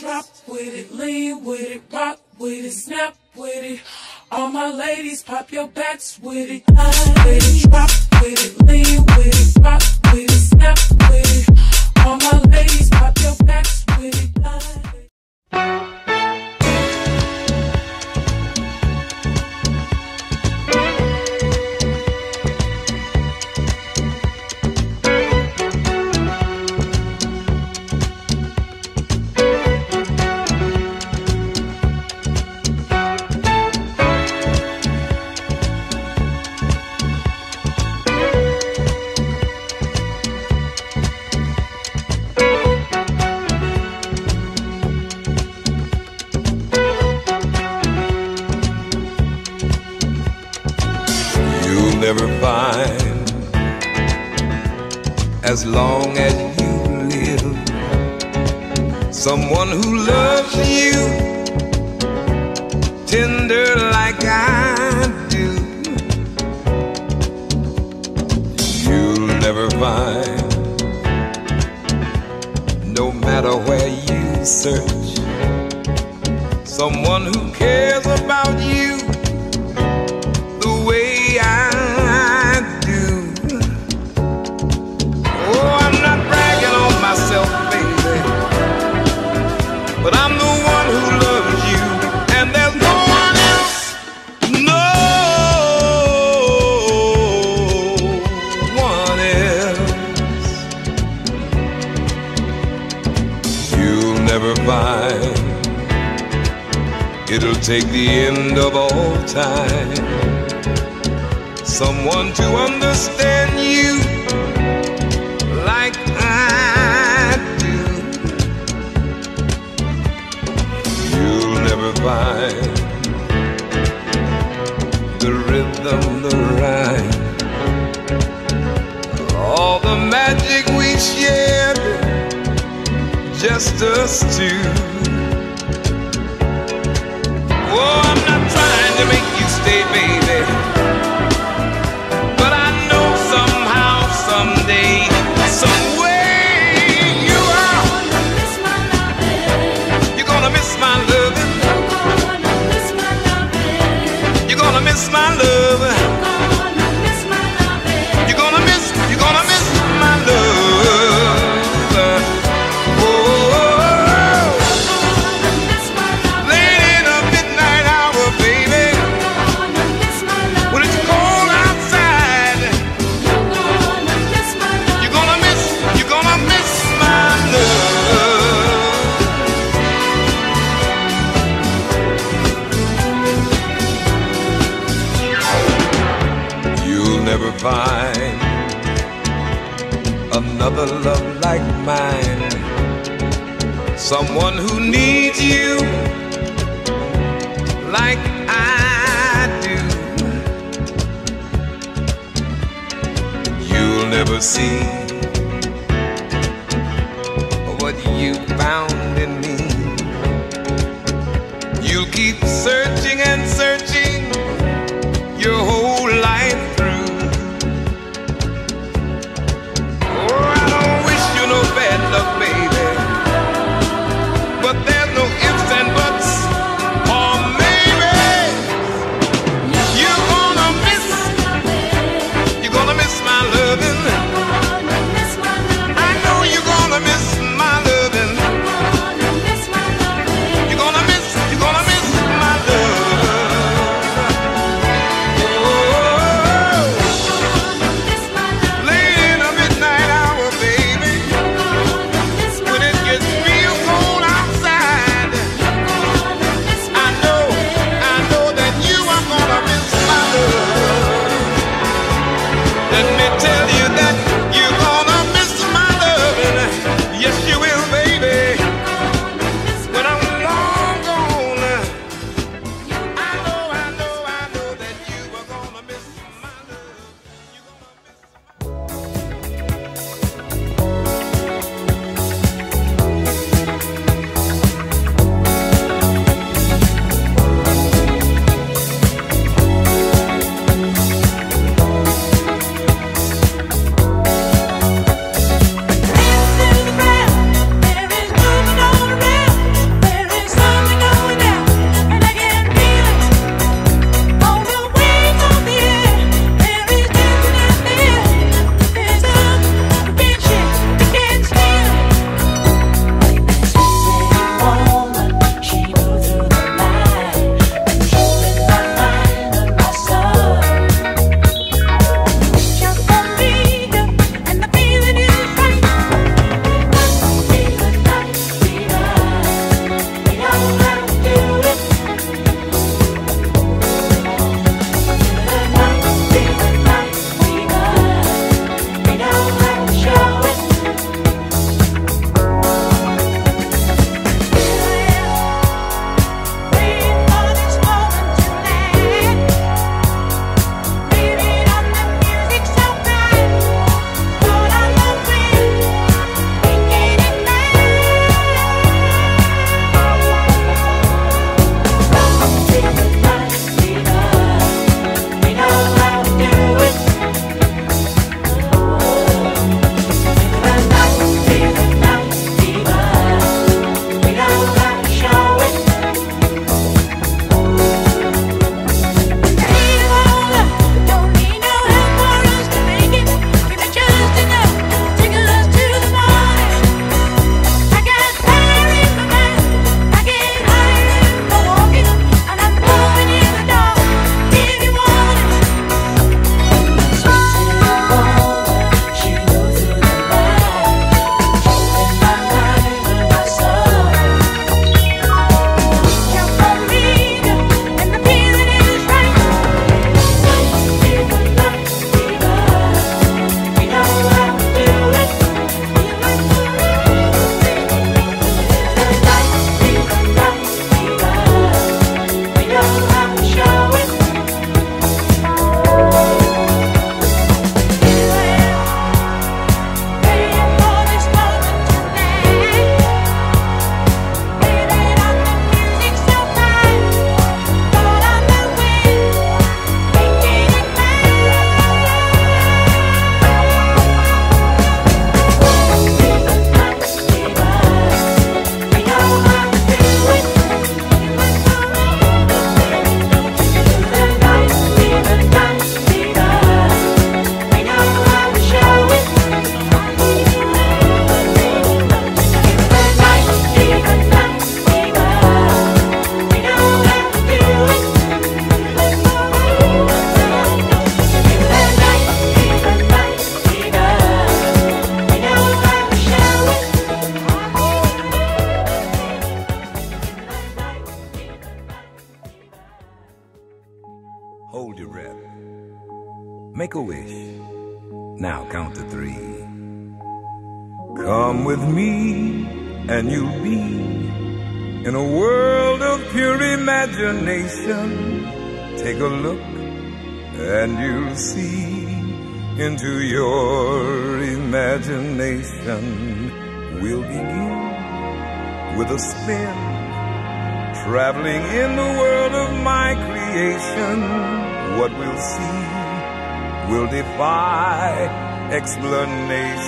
Drop with it, lean with it, rock with it, snap with it. All my ladies, pop your backs with it. With it, drop with it, lean with it, rock with it, snap with it. All my ladies, pop your backs as long as you live someone who loves you tender like I do. You'll never find, no matter where you search, someone who cares about you take the end of all time. Someone to understand you like I do. You'll never find the rhythm, the rhyme, all the magic we shared, just us two. Baby. Find another love like mine. Someone who needs you like I do. You'll never see what you found in me. You'll keep searching and searching your whole Now count to three. Come with me and you'll be in a world of pure imagination. Take a look and you'll see into your imagination. We'll begin with a spin, traveling in the world of my creation. What we'll see will defy explanation.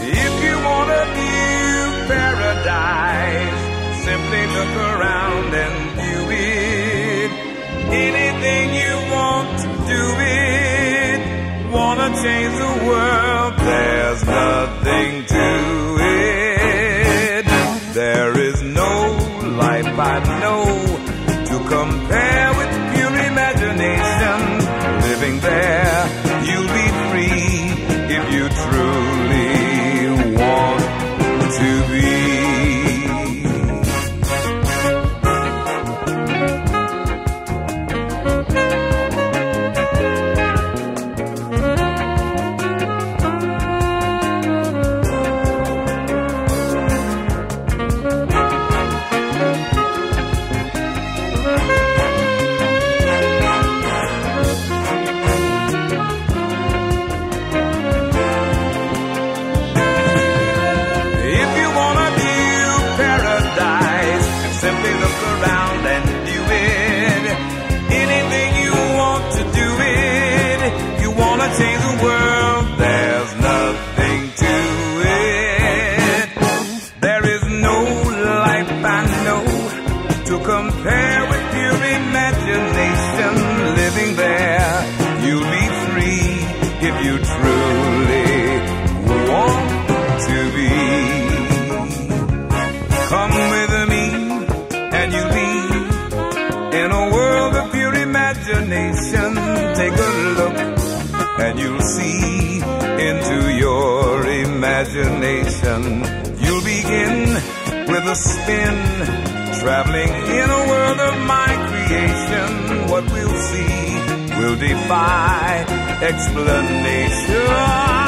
If you want a new paradise, simply look around and view it. Anything you want to do it. Wanna change the world? There's nothing to it. There is no life I know to compare a spin, traveling in a world of my creation. What we'll see will defy explanation.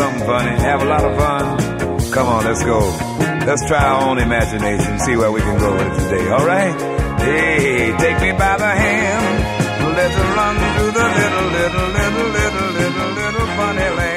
Something funny? Have a lot of fun? Come on, let's go. Let's try our own imagination, see where we can go with it today, alright? Hey, take me by the hand. Let's run through the little, little, little, little, little, little funny land.